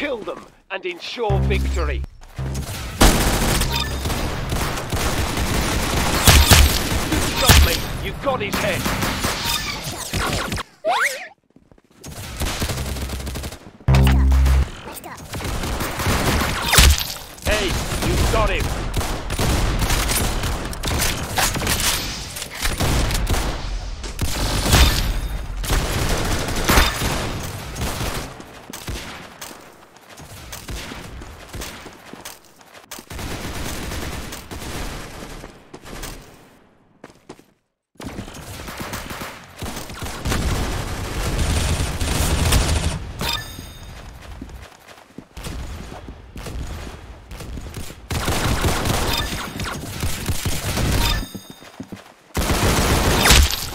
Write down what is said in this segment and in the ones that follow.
Kill them and ensure victory. Shot, mate. You got his head. Hey, you got him.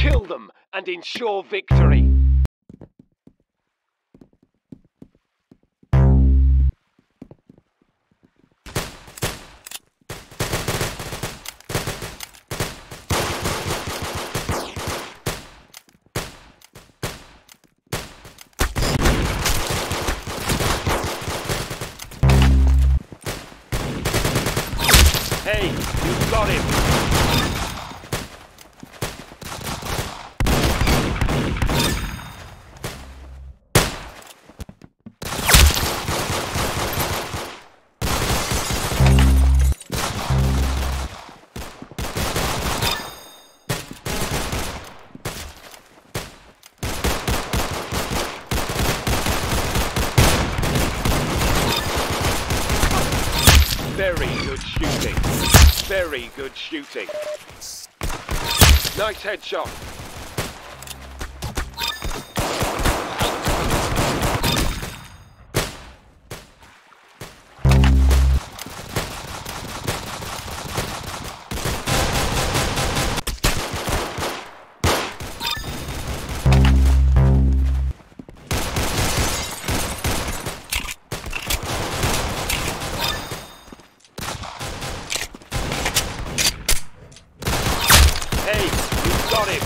Kill them and ensure victory. Very good shooting. Nice headshot. Got him.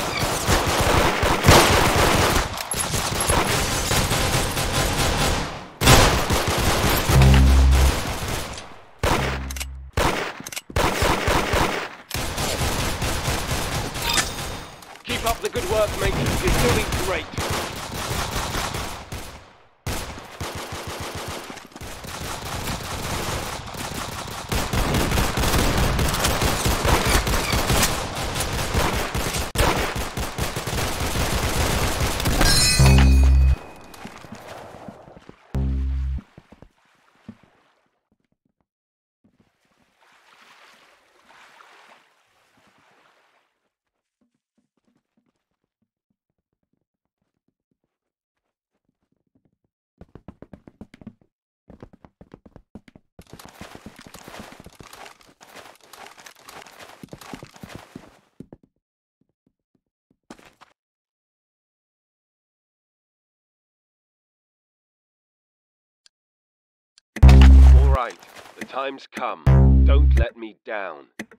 Keep up the good work, mate. You're doing great. Right, the time's come. Don't let me down. Good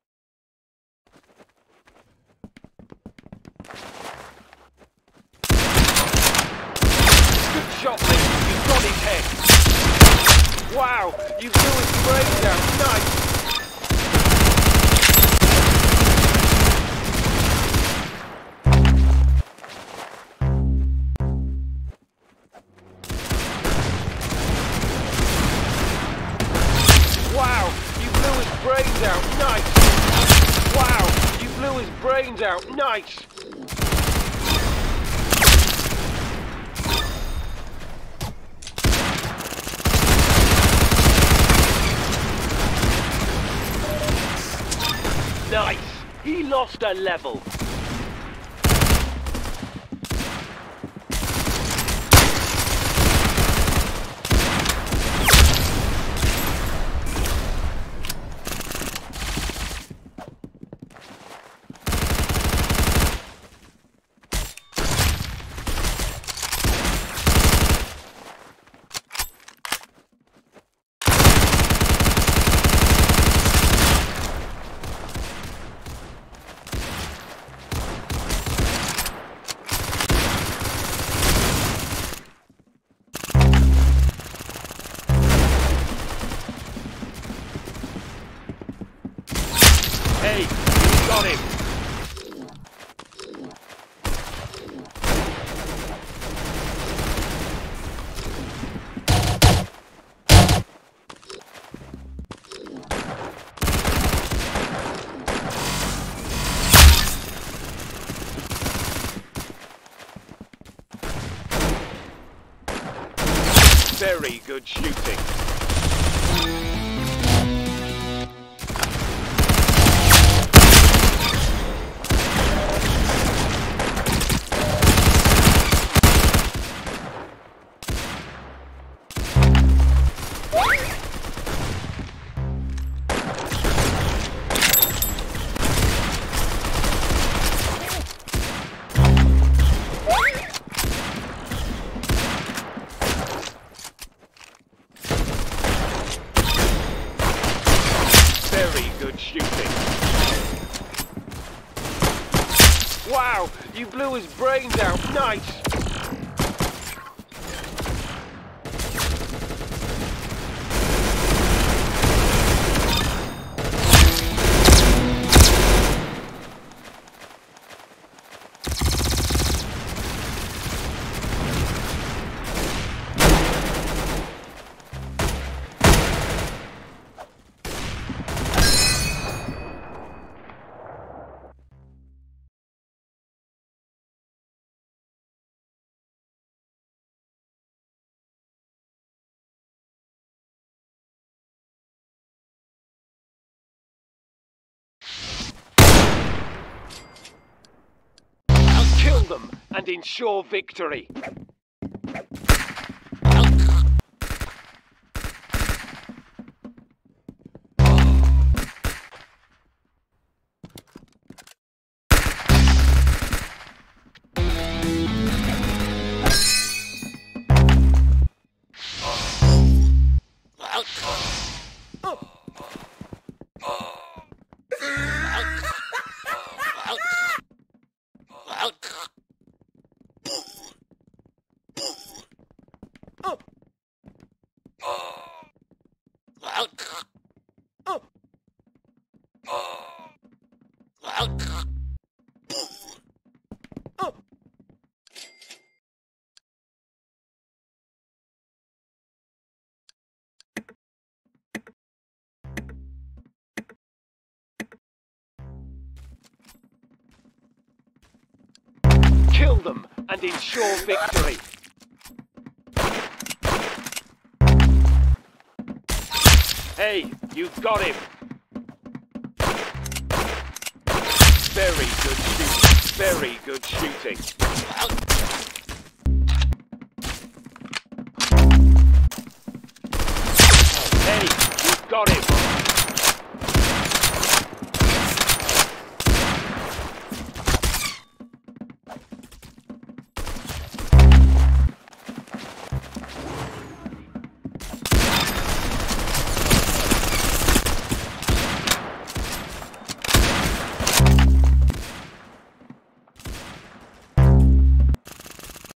shot, mate. You got his head. Wow, you blew his brains out. Nice. Nice! Nice! He lost a level. Hey, you got him. Very good shooting. You blew his brains out. Nice. Them and ensure victory. Kill them and ensure victory. Hey, you've got him. Very good shooting. Very good shooting. Hey, you got him.